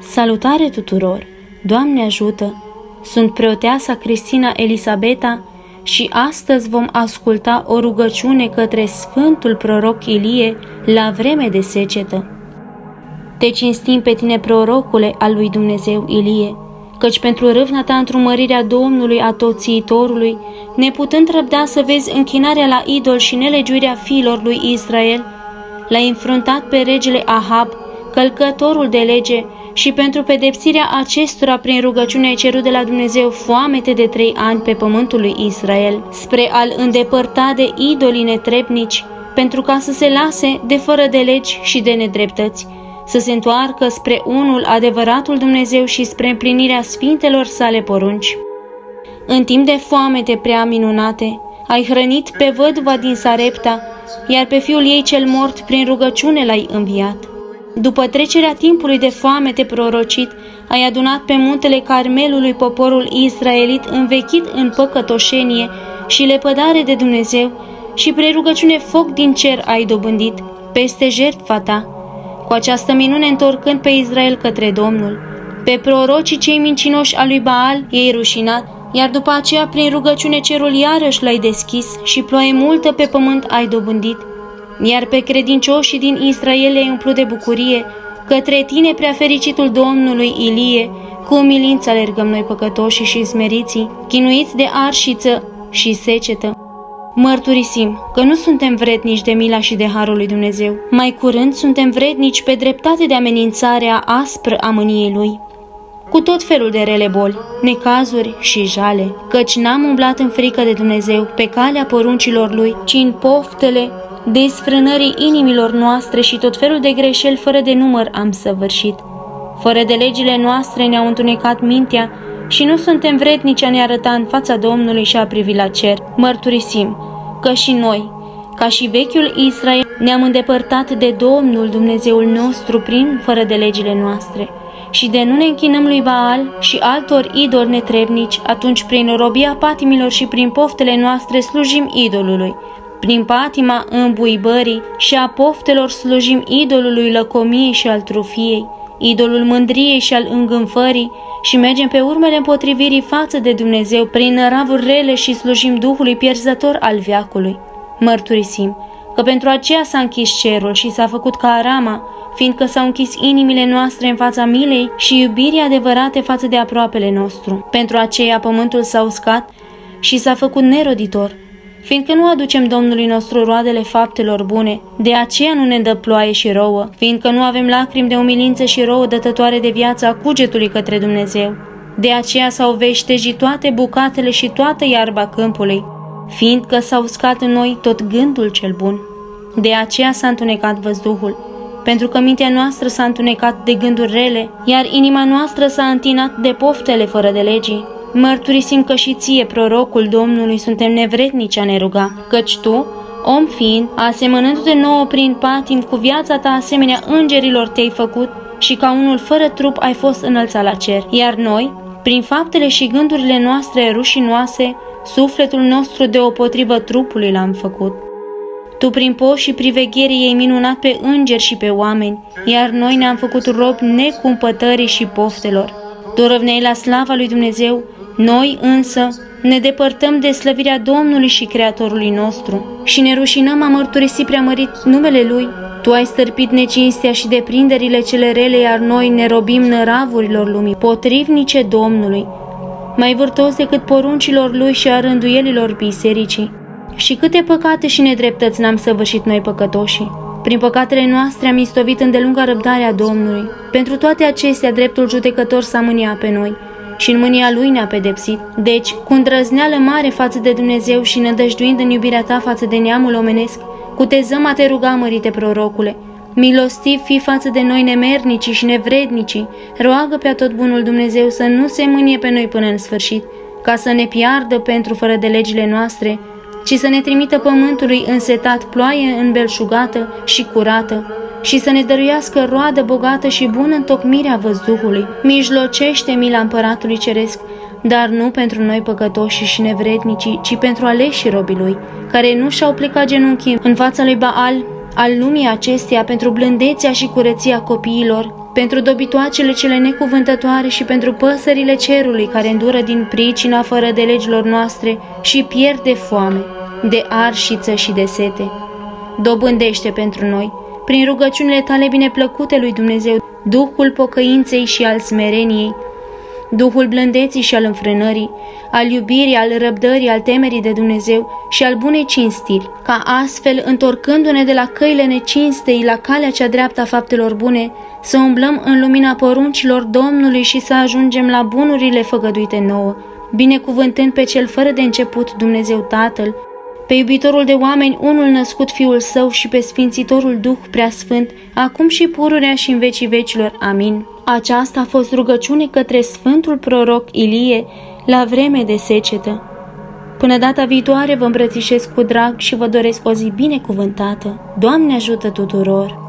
Salutare tuturor! Doamne ajută! Sunt preoteasa Cristina Elisabeta și astăzi vom asculta o rugăciune către Sfântul Proroc Ilie la vreme de secetă. Te cinstim pe tine, prorocule al lui Dumnezeu Ilie, căci pentru râvna ta întrumărirea Domnului a toțiitorului, neputând răbda să vezi închinarea la idol și nelegiuirea fiilor lui Israel, l-ai înfruntat pe regele Ahab, călcătorul de lege, și pentru pedepsirea acestora prin rugăciune ai cerut de la Dumnezeu foamete de trei ani pe pământul lui Israel, spre a-l îndepărta de idolii netrebnici, pentru ca să se lase de fără de legi și de nedreptăți, să se întoarcă spre unul adevăratul Dumnezeu și spre împlinirea sfintelor sale porunci. În timp de foamete prea minunate, ai hrănit pe văduva din Sarepta, iar pe fiul ei cel mort prin rugăciune l-ai înviat. După trecerea timpului de foame te prorocit, ai adunat pe muntele Carmelului poporul israelit învechit în păcătoșenie și lepădare de Dumnezeu și pre rugăciune foc din cer ai dobândit peste jertfa ta, cu această minune întorcând pe Israel către Domnul. Pe prorocii cei mincinoși al lui Baal ei rușinat, iar după aceea prin rugăciune cerul iarăși l-ai deschis și ploaie multă pe pământ ai dobândit iar pe credincioșii din Israel le umplu de bucurie, către tine, prea fericitul Domnului Ilie, cu umilință alergăm noi păcătoși și smeriții, chinuiți de arșiță și secetă. Mărturisim că nu suntem vrednici de mila și de harul lui Dumnezeu. Mai curând suntem vrednici pe dreptate de amenințarea aspră a mâniei lui. Cu tot felul de rele boli, necazuri și jale, căci n-am umblat în frică de Dumnezeu pe calea poruncilor lui, ci în poftele desfrânării inimilor noastre și tot felul de greșeli fără de număr am săvârșit. Fără de legile noastre ne-au întunecat mintea și nu suntem vrednici a ne arăta în fața Domnului și a privi la cer. Mărturisim că și noi, ca și vechiul Israel, ne-am îndepărtat de Domnul Dumnezeul nostru prin fără de legile noastre și de nu ne închinăm lui Baal și altor idoli netrebnici, atunci prin robia patimilor și prin poftele noastre slujim idolului, prin patima îmbuibării și a poftelor slujim idolului lăcomiei și al trufiei, idolul mândriei și al îngânfării și mergem pe urmele împotrivirii față de Dumnezeu prin năravuri rele și slujim Duhului pierzător al viacului. Mărturisim că pentru aceea s-a închis cerul și s-a făcut ca arama, fiindcă s-au închis inimile noastre în fața milei și iubirii adevărate față de aproapele nostru. Pentru aceea pământul s-a uscat și s-a făcut neroditor, fiindcă nu aducem Domnului nostru roadele faptelor bune, de aceea nu ne dă ploaie și rouă, fiindcă nu avem lacrimi de umilință și rouă dătătoare de viață a cugetului către Dumnezeu. De aceea s-au veșteji toate bucatele și toată iarba câmpului, fiindcă s-a uscat în noi tot gândul cel bun. De aceea s-a întunecat văzduhul, pentru că mintea noastră s-a întunecat de gânduri rele, iar inima noastră s-a întinat de poftele fără de legii. Mărturisim că și ție, prorocul Domnului, suntem nevrednici a ne ruga, căci tu, om fiind, asemănându-te nouă prin patim, cu viața ta asemenea îngerilor te-ai făcut și ca unul fără trup ai fost înălțat la cer. Iar noi, prin faptele și gândurile noastre rușinoase, sufletul nostru deopotrivă trupului l-am făcut. Tu prin poși și privegherii ei minunat pe îngeri și pe oameni, iar noi ne-am făcut rob necumpătării și poftelor. Tu răvnei la slava lui Dumnezeu noi însă ne depărtăm de slăvirea Domnului și Creatorului nostru și ne rușinăm a mărturisi preamărit numele Lui. Tu ai stărpit necinstea și deprinderile cele rele, iar noi ne robim năravurilor lumii, potrivnice Domnului, mai vârtos decât poruncilor Lui și a rânduielilor bisericii. Și câte păcate și nedreptăți n-am săvârșit noi păcătoșii. Prin păcatele noastre am istovit îndelunga răbdarea Domnului. Pentru toate acestea, dreptul judecător s-a mânia pe noi și în mânia lui ne-a pedepsit. Deci, cu îndrăzneală mare față de Dumnezeu și nădăjduind în iubirea ta față de neamul omenesc, cutezăm a te ruga, mărite prorocule, milostiv fi față de noi nemernici și nevrednici, roagă pe tot bunul Dumnezeu să nu se mânie pe noi până în sfârșit, ca să ne piardă pentru fără de legile noastre, ci să ne trimită pământului însetat ploaie înbelșugată și curată, și să ne dăruiască roadă bogată și bună întocmirea văzduhului. Mijlocește mila împăratului ceresc, dar nu pentru noi păcătoși și nevrednici, ci pentru aleșii robii lui, care nu și-au plecat genunchii în fața lui Baal, al lumii acesteia, pentru blândețea și curăția copiilor, pentru dobitoacele cele necuvântătoare și pentru păsările cerului care îndură din pricina fără de legilor noastre și pierd de foame, de arșiță și de sete. Dobândește pentru noi, prin rugăciunile tale bineplăcute lui Dumnezeu, Duhul pocăinței și al smereniei, Duhul blândeții și al înfrânării, al iubirii, al răbdării, al temerii de Dumnezeu și al bunei cinstiri, ca astfel, întorcându-ne de la căile necinstei la calea cea dreaptă a faptelor bune, să umblăm în lumina poruncilor Domnului și să ajungem la bunurile făgăduite nouă, binecuvântând pe cel fără de început Dumnezeu Tatăl, pe iubitorul de oameni, unul născut Fiul Său și pe Sfințitorul Duh Preasfânt, acum și pururea și în vecii vecilor. Amin. Aceasta a fost rugăciune către Sfântul Proroc Ilie la vreme de secetă. Până data viitoare vă îmbrățișez cu drag și vă doresc o zi binecuvântată. Doamne ajută tuturor!